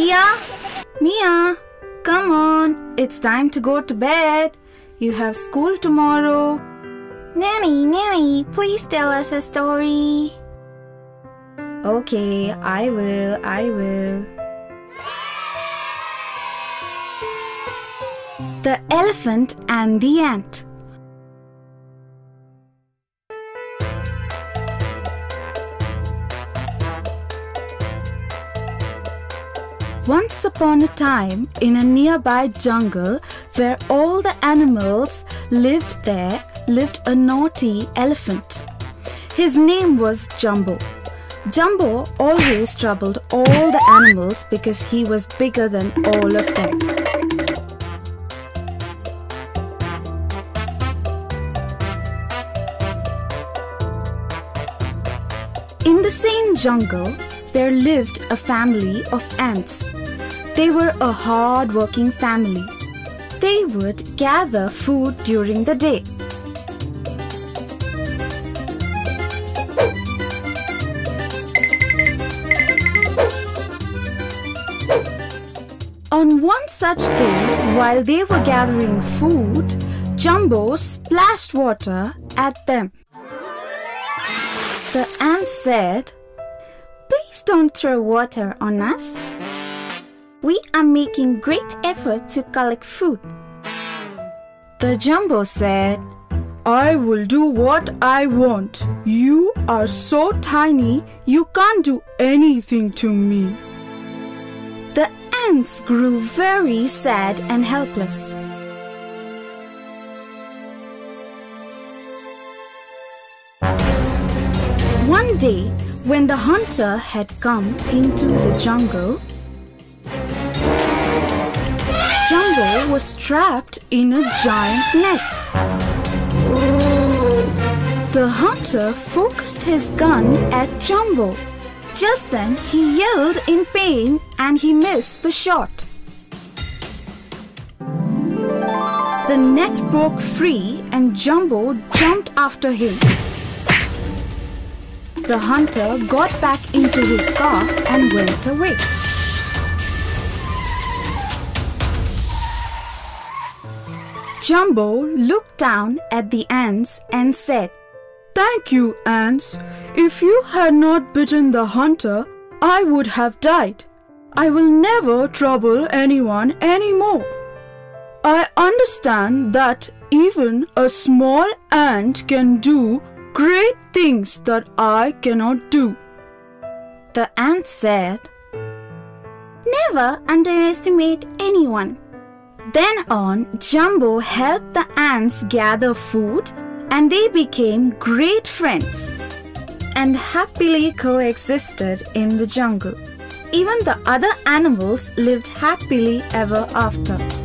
Tia? Mia, come on. It's time to go to bed. You have school tomorrow. Nanny, Nanny, please tell us a story. Okay, I will, I will. The Elephant and the Ant Once upon a time, in a nearby jungle where all the animals lived there, lived a naughty elephant. His name was Jumbo. Jumbo always troubled all the animals because he was bigger than all of them. In the same jungle, there lived a family of ants. They were a hard working family. They would gather food during the day. On one such day, while they were gathering food, Jumbo splashed water at them. The ant said, Please don't throw water on us. We are making great effort to collect food. The Jumbo said, I will do what I want. You are so tiny, you can't do anything to me. The ants grew very sad and helpless. One day, when the hunter had come into the jungle, Jumbo was trapped in a giant net. The hunter focused his gun at Jumbo. Just then, he yelled in pain and he missed the shot. The net broke free and Jumbo jumped after him. The hunter got back into his car and went away. Jumbo looked down at the ants and said, Thank you, ants. If you had not bitten the hunter, I would have died. I will never trouble anyone anymore. I understand that even a small ant can do great things that I cannot do. The ant said, Never underestimate anyone. Then on, Jumbo helped the ants gather food and they became great friends and happily coexisted in the jungle. Even the other animals lived happily ever after.